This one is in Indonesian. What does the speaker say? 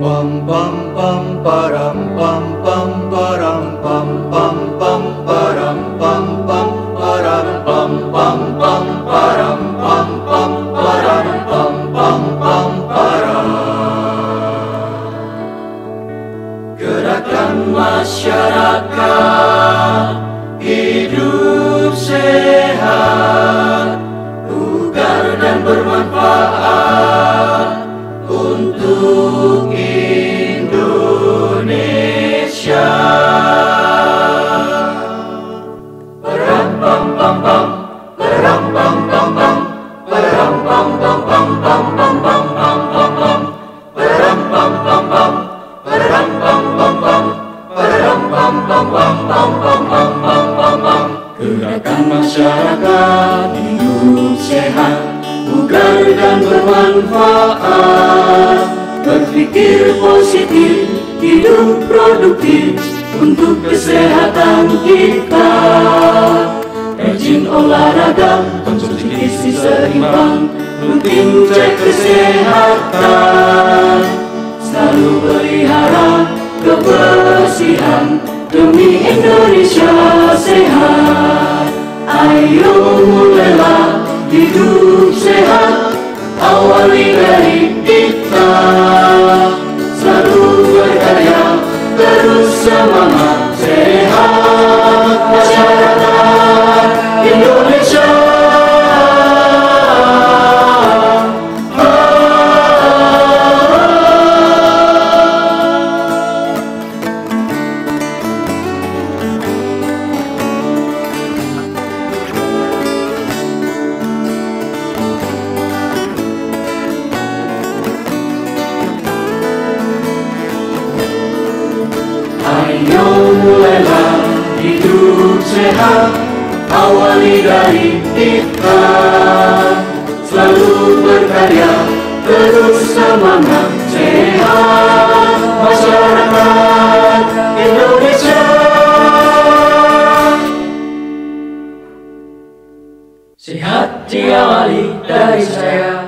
Bum bum bum param bum bum param bum bum bum param bum bum param bum bum bum param bum bum param bum bum bum param Gerakan masyarakat Gerakan masyarakat hidup sehat, bugar dan bermanfaat. Berpikir positif, hidup produktif untuk kesehatan kita. Rajin olahraga, gizi seimbang, rutin cek kesehatan. Selalu pelihara kebersihan demi Indonesia sehat. Ayo mulailah hidup sehat, awali dari kita. Selalu berkarya, terus semangat sehat masyarakat Yolela hidup sehat awali dari ikhtiar selalu berkarya terus semangat sehat. Masyarakat Indonesia. Sehat diawali dari saya.